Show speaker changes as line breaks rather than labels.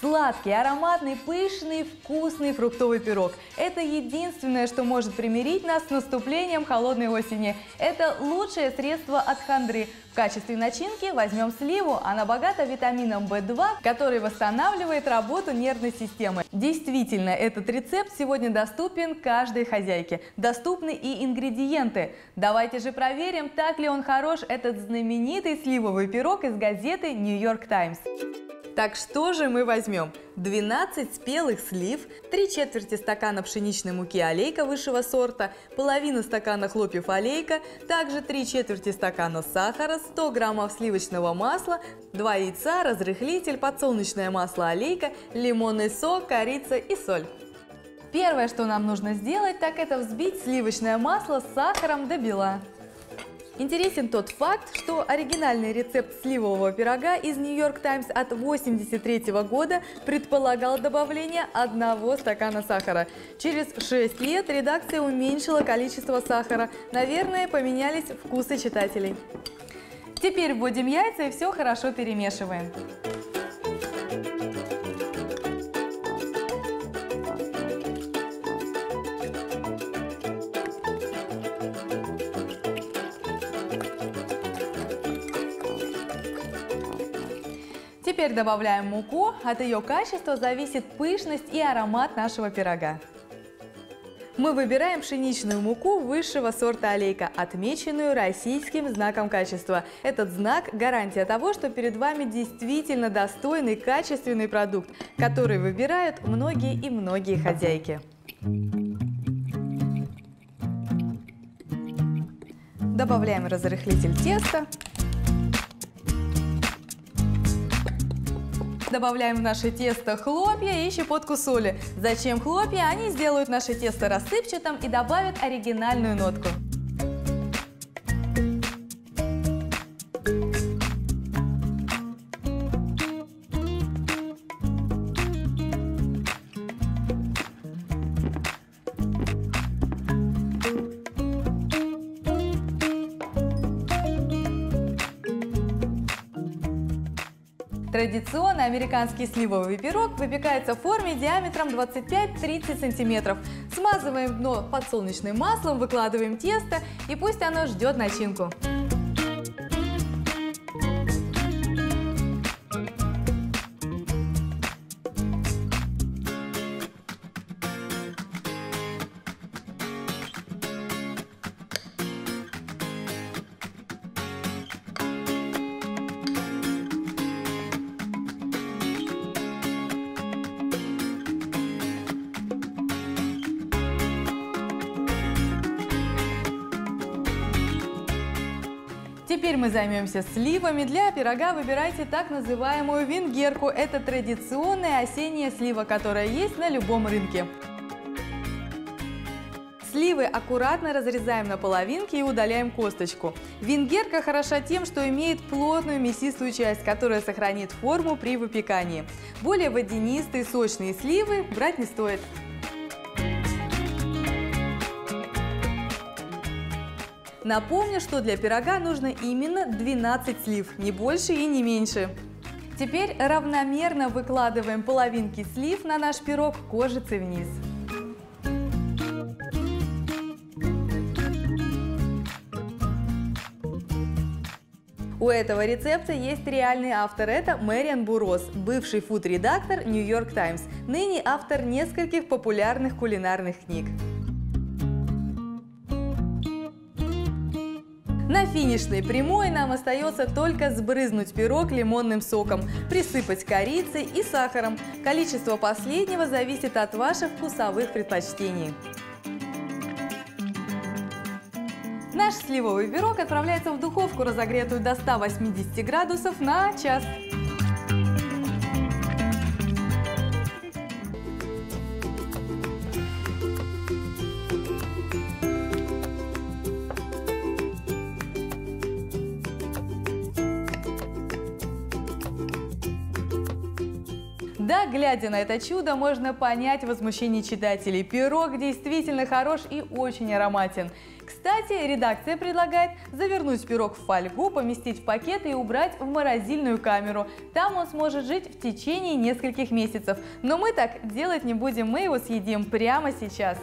Сладкий, ароматный, пышный, вкусный фруктовый пирог. Это единственное, что может примирить нас с наступлением холодной осени. Это лучшее средство от хандры. В качестве начинки возьмем сливу. Она богата витамином В2, который восстанавливает работу нервной системы. Действительно, этот рецепт сегодня доступен каждой хозяйке. Доступны и ингредиенты. Давайте же проверим, так ли он хорош, этот знаменитый сливовый пирог из газеты York Times. Так что же мы возьмем? 12 спелых слив, 3 четверти стакана пшеничной муки олейка высшего сорта, половину стакана хлопьев олейка, также 3 четверти стакана сахара, 100 граммов сливочного масла, 2 яйца, разрыхлитель, подсолнечное масло олейка, лимонный сок, корица и соль. Первое, что нам нужно сделать, так это взбить сливочное масло с сахаром до бела. Интересен тот факт, что оригинальный рецепт сливового пирога из York Times от 1983 года предполагал добавление одного стакана сахара. Через 6 лет редакция уменьшила количество сахара. Наверное, поменялись вкусы читателей. Теперь вводим яйца и все хорошо перемешиваем. Теперь добавляем муку. От ее качества зависит пышность и аромат нашего пирога. Мы выбираем пшеничную муку высшего сорта олейка, отмеченную российским знаком качества. Этот знак – гарантия того, что перед вами действительно достойный качественный продукт, который выбирают многие и многие хозяйки. Добавляем разрыхлитель теста. Добавляем в наше тесто хлопья и щепотку соли. Зачем хлопья? Они сделают наше тесто рассыпчатым и добавят оригинальную нотку. Традиционный американский сливовый пирог выпекается в форме диаметром 25-30 сантиметров. Смазываем дно подсолнечным маслом, выкладываем тесто и пусть оно ждет начинку. Теперь мы займемся сливами. Для пирога выбирайте так называемую венгерку. Это традиционная осенняя слива, которая есть на любом рынке. Сливы аккуратно разрезаем на половинки и удаляем косточку. Венгерка хороша тем, что имеет плотную мясистую часть, которая сохранит форму при выпекании. Более водянистые сочные сливы брать не стоит. Напомню, что для пирога нужно именно 12 слив, не больше и не меньше. Теперь равномерно выкладываем половинки слив на наш пирог кожицей вниз. У этого рецепта есть реальный автор, это Мэриан Бурос, бывший фуд-редактор York Times, ныне автор нескольких популярных кулинарных книг. На финишной прямой нам остается только сбрызнуть пирог лимонным соком, присыпать корицей и сахаром. Количество последнего зависит от ваших вкусовых предпочтений. Наш сливовый пирог отправляется в духовку, разогретую до 180 градусов на час. Да, глядя на это чудо, можно понять возмущение читателей. Пирог действительно хорош и очень ароматен. Кстати, редакция предлагает завернуть пирог в фольгу, поместить в пакет и убрать в морозильную камеру. Там он сможет жить в течение нескольких месяцев. Но мы так делать не будем, мы его съедим прямо сейчас.